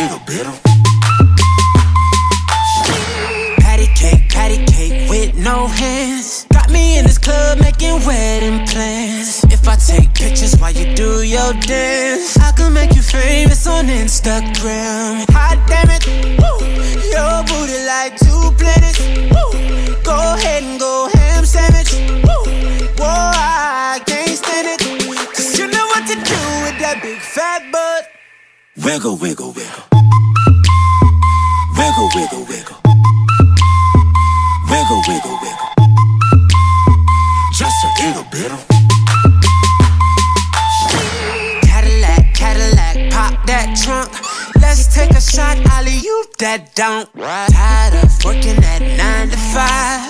Just a little. Patty cake, patty cake with no hands. Got me in this club making wedding plans. If I take pictures while you do your dance, I can make you famous on Instagram. Hot damn it, woo. Your booty like two planets. Woo. Go ahead and go ham sandwich. Woo. Whoa, I can't stand it. Cause you know what to do with that big fat butt. Wiggle, wiggle, wiggle. Wiggle, wiggle, wiggle. Wiggle, wiggle. Just a little bit of. Cadillac, Cadillac, pop that trunk. Let's take a shot, Ollie, you that don't. Tired of working at nine to five.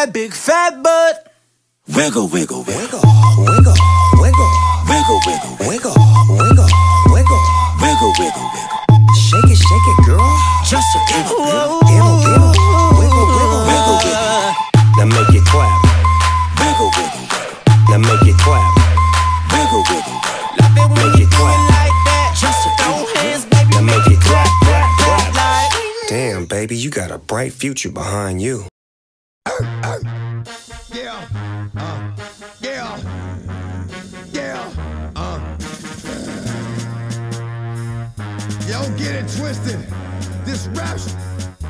That big fat butt. Wiggle, wiggle, wiggle. Wiggle, wiggle, wiggle, Wiggle, wiggle, wiggle. wiggle, wiggle, wiggle. Wiggle, wiggle, wiggle. Shake it, shake it, girl. Just a little bit. Diddle, diddle. Wiggle, wiggle, Wiggle, wiggle. Now make it clap. Wiggle, wiggle, wiggle. Now make it clap. Wiggle, wiggle, wiggle. Love it when Make you it do clap. it like that. Just throw hands, baby. Now make it clap, clap, clap. Damn, baby, you got a bright future behind you. Yeah. Uh. Yeah. Yeah. Uh. Yo, get it twisted. This rap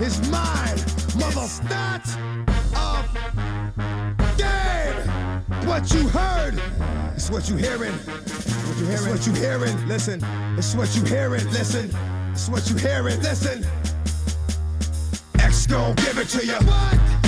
is mine. Mother not of game. What you heard is what you hearing. What you hearing. It's what you hearing. Listen. It's what you hearing. Listen. It's what you hearing. Listen. X gon' give it to you. You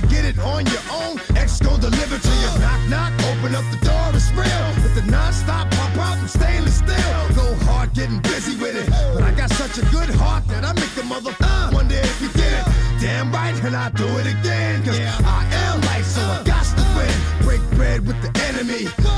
to get it on your own. X gon' deliver to you. Knock, knock, open up the door, it's real. With the non-stop pop out and stainless steel. Go hard, getting busy with it. But I got such a good heart that I make the mother uh, wonder if you did it. Damn right, and I do it again. Cause I am light, so I got to win. Break bread with the enemy.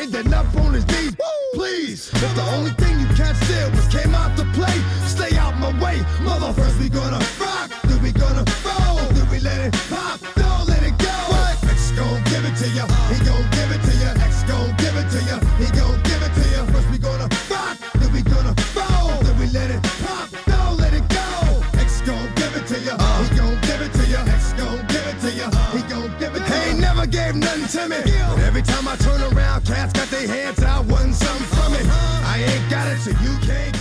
Ending up on his knees. Please, if the only thing you can't steal was came out to play, stay out my way. Mother, first we gonna rock, then we gonna roll, then we let it pop, don't let it go. What? X gon' give it to ya, he gon' give it to ya. X gon' give it to ya, he gon' give it to ya. First we gonna rock, then we gonna roll, then we let it pop, don't let it go. X gon' give it to ya, he gon' give it to ya. X gon' give it to ya, he gon' give it to ya. He ain't never gave nothing to me, but Every time I turn around, cats got their hands out, wanting something from it. I ain't got it, so you can't.